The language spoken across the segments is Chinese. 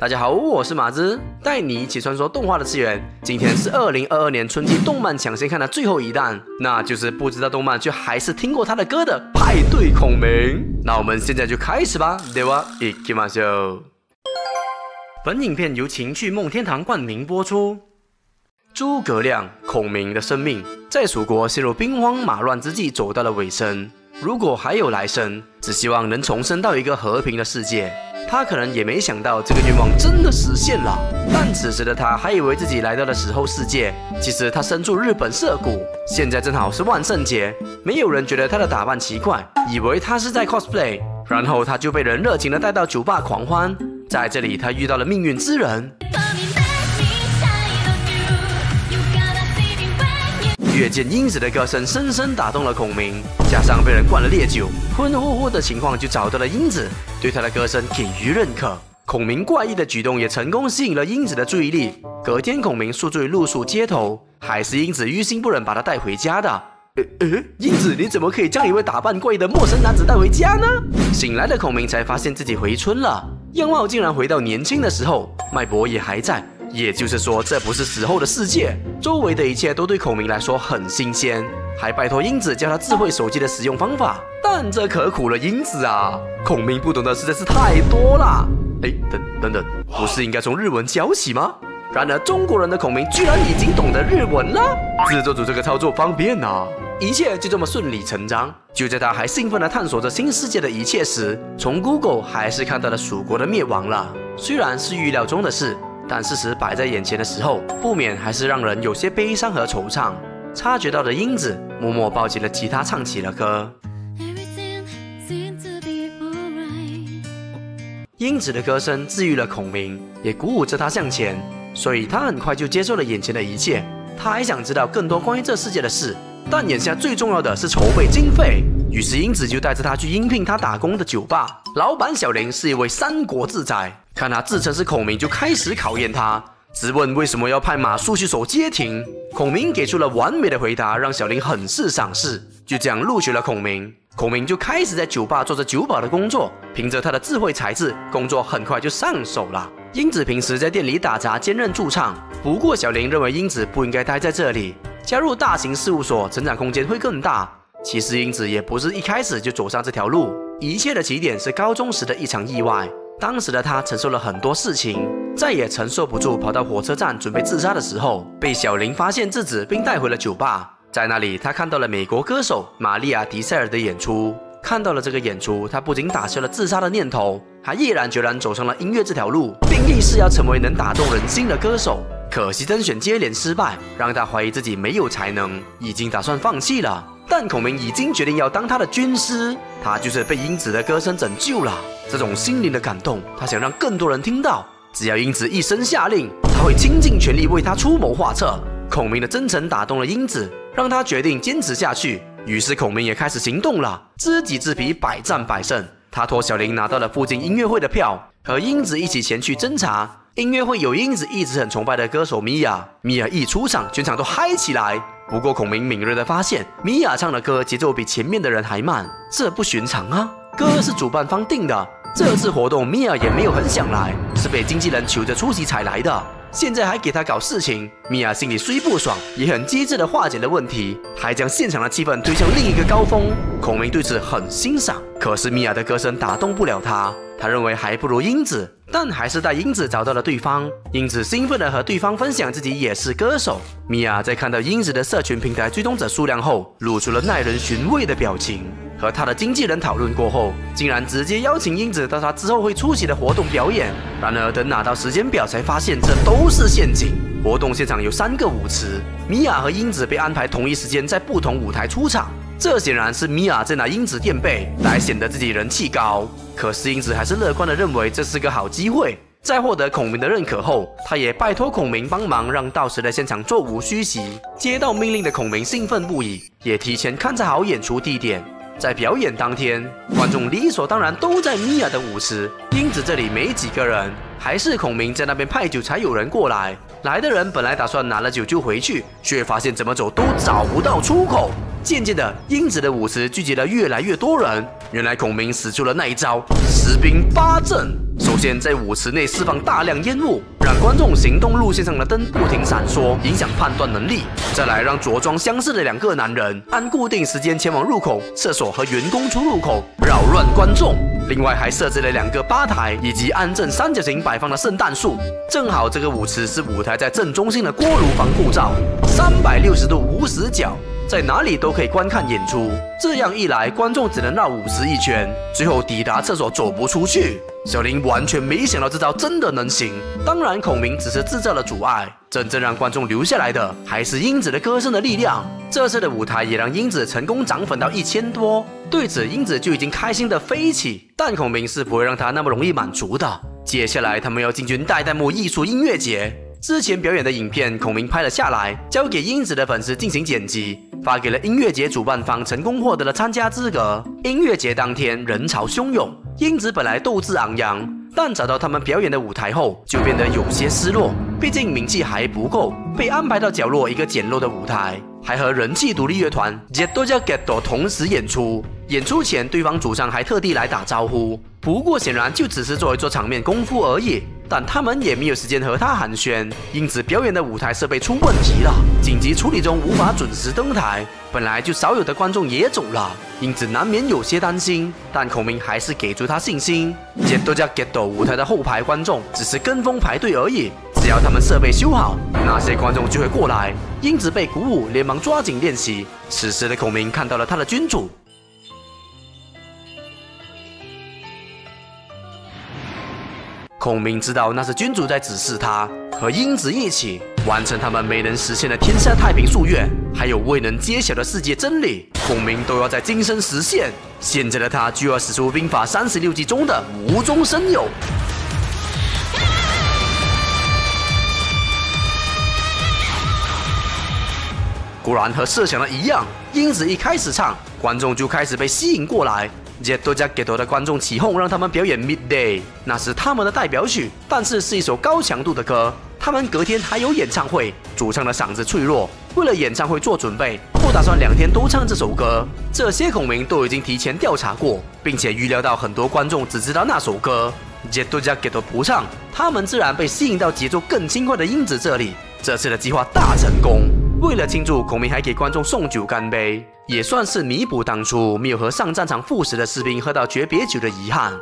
大家好，我是马子，带你一起穿梭动画的次元。今天是二零二二年春季动漫抢先看的最后一弹，那就是不知道动漫却还是听过他的歌的派对孔明。那我们现在就开始吧，对吧？一起马秀。本影片由情趣梦天堂冠名播出。诸葛亮，孔明的生命在蜀国陷入兵荒马乱之际走到了尾声。如果还有来生，只希望能重生到一个和平的世界。他可能也没想到这个愿望真的实现了，但此时的他还以为自己来到了死后世界。其实他身处日本涩谷，现在正好是万圣节，没有人觉得他的打扮奇怪，以为他是在 cosplay。然后他就被人热情的带到酒吧狂欢，在这里他遇到了命运之人。越见英子的歌声深深打动了孔明，加上被人灌了烈酒，昏乎乎的情况就找到了英子，对他的歌声给予认可。孔明怪异的举动也成功吸引了英子的注意力。隔天，孔明宿醉露宿街头，还是英子于心不忍把他带回家的。呃呃，英子，你怎么可以将一位打扮怪异的陌生男子带回家呢？醒来的孔明才发现自己回村了，样貌竟然回到年轻的时候，脉搏也还在。也就是说，这不是死后的世界，周围的一切都对孔明来说很新鲜，还拜托英子教他智慧手机的使用方法。但这可苦了英子啊！孔明不懂的实在是太多了。哎，等等等，不是应该从日文教起吗？然而中国人的孔明居然已经懂得日文了，制作组这个操作方便啊！一切就这么顺理成章。就在他还兴奋地探索着新世界的一切时，从 Google 还是看到了蜀国的灭亡了。虽然是预料中的事。但事实摆在眼前的时候，不免还是让人有些悲伤和惆怅。察觉到的英子默默抱起了吉他，唱起了歌。英子的歌声治愈了孔明，也鼓舞着他向前，所以他很快就接受了眼前的一切。他还想知道更多关于这世界的事，但眼下最重要的是筹备经费。于是英子就带着他去应聘他打工的酒吧。老板小林是一位三国志仔。看他自称是孔明，就开始考验他，质问为什么要派马谡去守街亭。孔明给出了完美的回答，让小林很是赏识，就这样录取了孔明。孔明就开始在酒吧做着酒保的工作，凭着他的智慧才智，工作很快就上手了。英子平时在店里打杂，兼任驻唱。不过小林认为英子不应该待在这里，加入大型事务所，成长空间会更大。其实英子也不是一开始就走上这条路，一切的起点是高中时的一场意外。当时的他承受了很多事情，再也承受不住，跑到火车站准备自杀的时候，被小林发现制止，并带回了酒吧。在那里，他看到了美国歌手玛丽亚·迪塞尔的演出。看到了这个演出，他不仅打消了自杀的念头，还毅然决然走上了音乐这条路，并立誓要成为能打动人心的歌手。可惜甄选接连失败，让他怀疑自己没有才能，已经打算放弃了。但孔明已经决定要当他的军师，他就是被英子的歌声拯救了。这种心灵的感动，他想让更多人听到。只要英子一声下令，他会倾尽全力为他出谋划策。孔明的真诚打动了英子，让他决定坚持下去。于是孔明也开始行动了，知己知彼，百战百胜。他托小林拿到了附近音乐会的票，和英子一起前去侦查。音乐会有英子一直很崇拜的歌手米娅，米娅一出场，全场都嗨起来。不过孔明敏锐地发现，米娅唱的歌节奏比前面的人还慢，这不寻常啊！歌是主办方定的。这次活动，米娅也没有很想来，是被经纪人求着出席才来的。现在还给他搞事情，米娅心里虽不爽，也很机智的化解了问题，还将现场的气氛推向另一个高峰。孔明对此很欣赏，可是米娅的歌声打动不了他，他认为还不如英子，但还是带英子找到了对方。英子兴奋的和对方分享自己也是歌手。米娅在看到英子的社群平台追踪者数量后，露出了耐人寻味的表情。和他的经纪人讨论过后，竟然直接邀请英子到他之后会出席的活动表演。然而，等拿到时间表，才发现这都是陷阱。活动现场有三个舞池，米娅和英子被安排同一时间在不同舞台出场。这显然是米娅在拿英子垫背，来显得自己人气高。可是英子还是乐观的认为这是个好机会。在获得孔明的认可后，他也拜托孔明帮忙，让到时的现场座无虚席。接到命令的孔明兴奋不已，也提前勘察好演出地点。在表演当天，观众理所当然都在米娅的舞池，英子这里没几个人，还是孔明在那边派酒才有人过来。来的人本来打算拿了酒就回去，却发现怎么走都找不到出口。渐渐的，英子的舞池聚集了越来越多人。原来孔明使出了那一招“十兵八阵”，首先在舞池内释放大量烟雾，让观众行动路线上的灯不停闪烁，影响判断能力。再来让着装相似的两个男人按固定时间前往入口、厕所和员工出入口，扰乱观众。另外还设置了两个吧台，以及安正三角形摆放的圣诞树。正好这个舞池是舞台在正中心的锅炉防护罩，三百六十度无死角，在哪里都可以观看演出。这样一来，观众只能绕舞池一圈，最后抵达厕所走不出去。小林完全没想到这招真的能行，当然孔明只是制造了阻碍，真正让观众留下来的还是英子的歌声的力量。这次的舞台也让英子成功涨粉到一千多，对此英子就已经开心的飞起，但孔明是不会让他那么容易满足的。接下来他们要进军代代木艺术音乐节，之前表演的影片孔明拍了下来，交给英子的粉丝进行剪辑，发给了音乐节主办方，成功获得了参加资格。音乐节当天人潮汹涌。英子本来斗志昂扬，但找到他们表演的舞台后，就变得有些失落。毕竟名气还不够，被安排到角落一个简陋的舞台，还和人气独立乐团 Jetdoja Getto 同时演出。演出前，对方主唱还特地来打招呼，不过显然就只是做一做场面功夫而已。但他们也没有时间和他寒暄。英子表演的舞台设备出问题了，紧急处理中无法准时登台。本来就少有的观众也走了，英子难免有些担心。但孔明还是给足他信心。Jet Do，叫 Getto 舞台的后排观众只是跟风排队而已，只要他们设备修好，那些观众就会过来。英子被鼓舞，连忙抓紧练习。此时的孔明看到了他的君主。孔明知道那是君主在指示他和英子一起完成他们没能实现的天下太平夙愿，还有未能揭晓的世界真理，孔明都要在今生实现。现在的他就要使出兵法三十六计中的无中生有。果然和设想的一样，英子一开始唱，观众就开始被吸引过来。杰多加给多的观众起哄，让他们表演 Midday，那是他们的代表曲，但是是一首高强度的歌。他们隔天还有演唱会，主唱的嗓子脆弱，为了演唱会做准备，不打算两天都唱这首歌。这些孔明都已经提前调查过，并且预料到很多观众只知道那首歌。杰多加给多不唱，他们自然被吸引到节奏更轻快的英子这里。这次的计划大成功。为了庆祝，孔明还给观众送酒干杯。也算是弥补当初没有和上战场赴死的士兵喝到诀别酒的遗憾。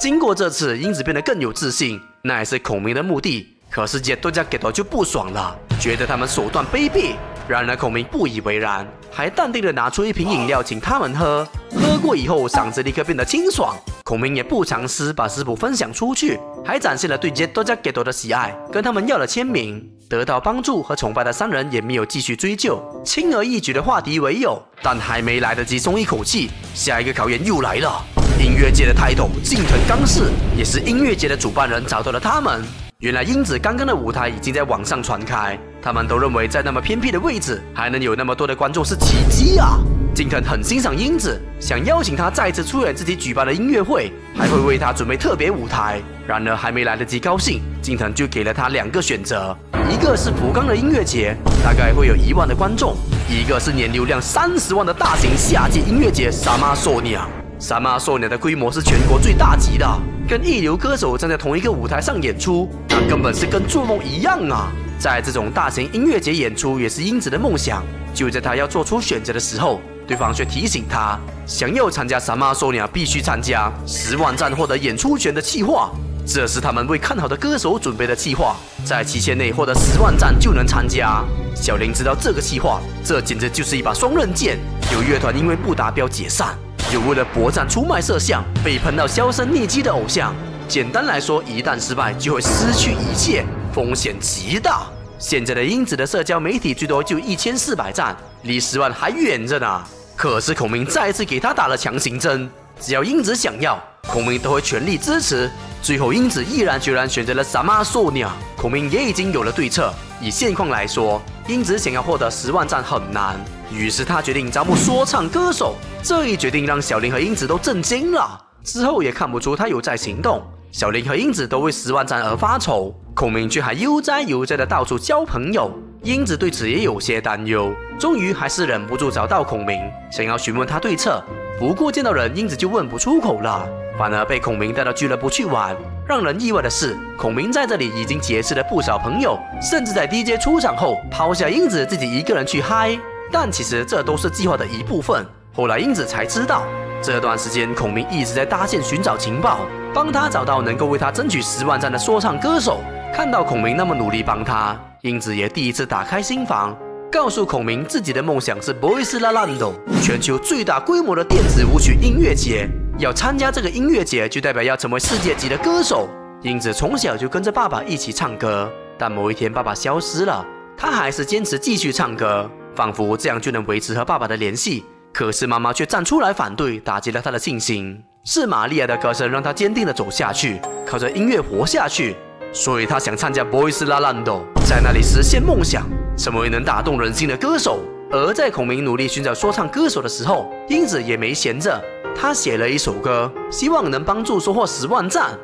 经过这次，英子变得更有自信，那也是孔明的目的。可是杰多加给多就不爽了，觉得他们手段卑鄙。然而孔明不以为然，还淡定的拿出一瓶饮料请他们喝。喝过以后，嗓子立刻变得清爽。孔明也不藏私，把食谱分享出去，还展现了对杰多加给多的喜爱，跟他们要了签名。得到帮助和崇拜的三人也没有继续追究，轻而易举的化敌为友。但还没来得及松一口气，下一个考验又来了。音乐界的泰斗近藤刚士，也是音乐节的主办人，找到了他们。原来英子刚刚的舞台已经在网上传开，他们都认为在那么偏僻的位置还能有那么多的观众是奇迹啊！近藤很欣赏英子，想邀请她再次出演自己举办的音乐会，还会为她准备特别舞台。然而还没来得及高兴，近藤就给了他两个选择：一个是福冈的音乐节，大概会有一万的观众；一个是年流量三十万的大型夏季音乐节——萨马索尼亚。萨马索尼亚的规模是全国最大级的，跟一流歌手站在同一个舞台上演出，那根本是跟做梦一样啊！在这种大型音乐节演出也是英子的梦想。就在他要做出选择的时候，对方却提醒他，想要参加萨马索尼亚必须参加十万赞获得演出权的计划。这是他们为看好的歌手准备的计划，在期限内获得十万赞就能参加。小林知道这个计划，这简直就是一把双刃剑。有乐团因为不达标解散，有为了搏战出卖色相被喷到销声匿迹的偶像。简单来说，一旦失败就会失去一切，风险极大。现在的英子的社交媒体最多就一千四百赞，离十万还远着呢。可是孔明再次给他打了强行针，只要英子想要，孔明都会全力支持。最后，英子毅然决然选择了萨马索尼亚。孔明也已经有了对策。以现况来说，英子想要获得十万赞很难，于是他决定招募说唱歌手。这一决定让小林和英子都震惊了。之后也看不出他有在行动。小林和英子都为十万赞而发愁，孔明却还悠哉悠哉的到处交朋友。英子对此也有些担忧，终于还是忍不住找到孔明，想要询问他对策。不过见到人，英子就问不出口了。反而被孔明带到俱乐部去玩，让人意外的是，孔明在这里已经结识了不少朋友，甚至在 DJ 出场后抛下英子自己一个人去嗨。但其实这都是计划的一部分。后来英子才知道，这段时间孔明一直在搭线寻找情报，帮他找到能够为他争取十万赞的说唱歌手。看到孔明那么努力帮他，英子也第一次打开心房，告诉孔明自己的梦想是 boys la land 全球最大规模的电子舞曲音乐节。要参加这个音乐节，就代表要成为世界级的歌手。英子从小就跟着爸爸一起唱歌，但某一天爸爸消失了，她还是坚持继续唱歌，仿佛这样就能维持和爸爸的联系。可是妈妈却站出来反对，打击了她的信心。是玛利亚的歌声让她坚定地走下去，靠着音乐活下去。所以她想参加 Boys La Lando，在那里实现梦想，成为能打动人心的歌手。而在孔明努力寻找说唱歌手的时候，英子也没闲着。他写了一首歌，希望能帮助收获十万赞。